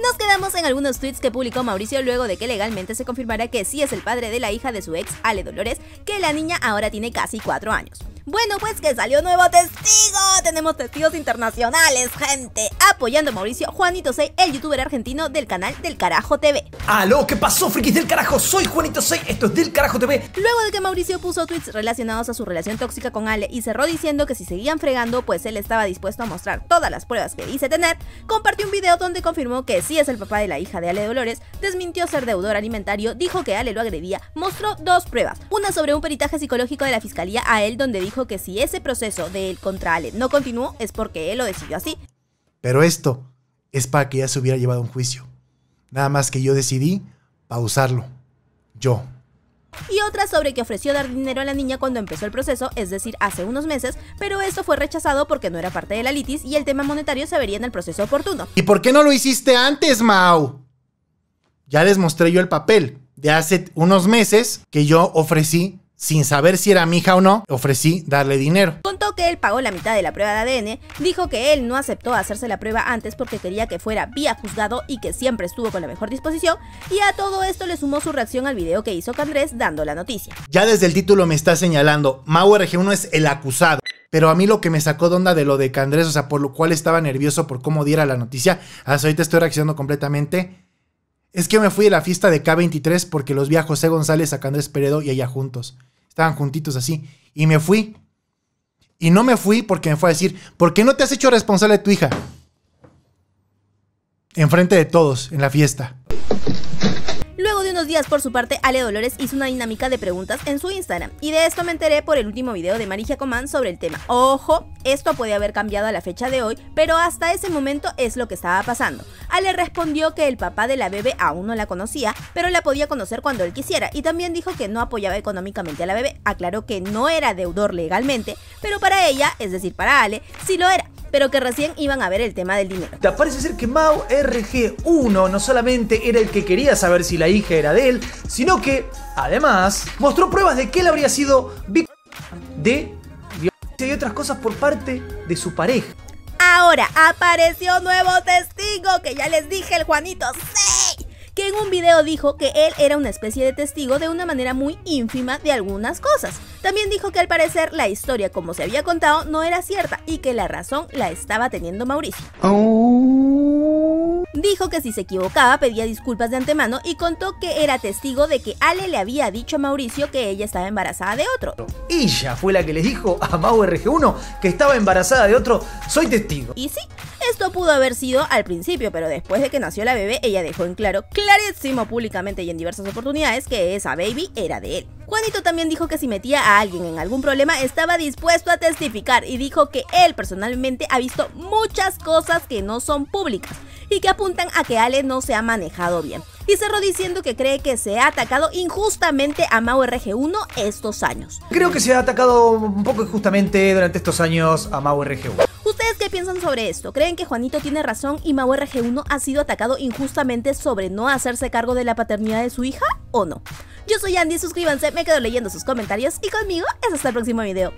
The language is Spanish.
Nos quedamos en algunos tweets que publicó Mauricio luego de que legalmente se confirmara que sí es el padre de la hija de su ex, Ale Dolores, que la niña ahora tiene casi 4 años. Bueno, pues que salió nuevo testigo. Tenemos testigos internacionales, gente. Apoyando a Mauricio, Juanito 6, el youtuber argentino del canal Del Carajo TV. ¡Aló! ¿Qué pasó, frikis del carajo? Soy Juanito 6, esto es Del Carajo TV. Luego de que Mauricio puso tweets relacionados a su relación tóxica con Ale y cerró diciendo que si seguían fregando, pues él estaba dispuesto a mostrar todas las pruebas que dice tener, compartió un video donde confirmó que sí es el papá de la hija de Ale Dolores, desmintió ser deudor alimentario, dijo que Ale lo agredía, mostró dos pruebas. Una sobre un peritaje psicológico de la fiscalía a él donde dijo dijo que si ese proceso de él contra Ale no continuó es porque él lo decidió así. Pero esto es para que ya se hubiera llevado un juicio. Nada más que yo decidí pausarlo. Yo. Y otra sobre que ofreció dar dinero a la niña cuando empezó el proceso, es decir, hace unos meses, pero esto fue rechazado porque no era parte de la litis y el tema monetario se vería en el proceso oportuno. ¿Y por qué no lo hiciste antes, Mau? Ya les mostré yo el papel de hace unos meses que yo ofrecí sin saber si era mi hija o no, ofrecí darle dinero. Que él pagó la mitad de la prueba de ADN, dijo que él no aceptó hacerse la prueba antes porque quería que fuera vía juzgado y que siempre estuvo con la mejor disposición, y a todo esto le sumó su reacción al video que hizo Candrés dando la noticia. Ya desde el título me está señalando, Mau RG1 es el acusado. Pero a mí lo que me sacó de onda de lo de Candrés, o sea, por lo cual estaba nervioso por cómo diera la noticia, hasta ahorita estoy reaccionando completamente, es que me fui de la fiesta de K23 porque los vi a José González, a Candrés Peredo y ella juntos. Estaban juntitos así. Y me fui. Y no me fui porque me fue a decir, ¿por qué no te has hecho responsable de tu hija? Enfrente de todos, en la fiesta. De unos días por su parte, Ale Dolores hizo una dinámica de preguntas en su Instagram y de esto me enteré por el último video de Marigia Comán sobre el tema. Ojo, esto puede haber cambiado a la fecha de hoy, pero hasta ese momento es lo que estaba pasando. Ale respondió que el papá de la bebé aún no la conocía, pero la podía conocer cuando él quisiera y también dijo que no apoyaba económicamente a la bebé. Aclaró que no era deudor legalmente, pero para ella, es decir, para Ale, sí lo era pero que recién iban a ver el tema del dinero. Te parece ser que Mao RG1 no solamente era el que quería saber si la hija era de él, sino que, además, mostró pruebas de que él habría sido víctima de violencia y otras cosas por parte de su pareja. Ahora apareció nuevo testigo que ya les dije, el Juanito. ¡Sí! que en un video dijo que él era una especie de testigo de una manera muy ínfima de algunas cosas. También dijo que al parecer la historia como se había contado no era cierta y que la razón la estaba teniendo Mauricio. Dijo que si se equivocaba pedía disculpas de antemano y contó que era testigo de que Ale le había dicho a Mauricio que ella estaba embarazada de otro. Ella fue la que le dijo a Mau RG1 que estaba embarazada de otro. Soy testigo. Y sí, esto pudo haber sido al principio, pero después de que nació la bebé, ella dejó en claro, clarísimo públicamente y en diversas oportunidades, que esa baby era de él. Juanito también dijo que si metía a alguien en algún problema estaba dispuesto a testificar y dijo que él personalmente ha visto muchas cosas que no son públicas y que apuntan a que Ale no se ha manejado bien. Y cerró diciendo que cree que se ha atacado injustamente a Mau RG1 estos años. Creo que se ha atacado un poco injustamente durante estos años a Mau RG1. ¿Ustedes qué piensan sobre esto? ¿Creen que Juanito tiene razón y Mau RG1 ha sido atacado injustamente sobre no hacerse cargo de la paternidad de su hija o no? Yo soy Andy, suscríbanse, me quedo leyendo sus comentarios y conmigo es hasta el próximo video.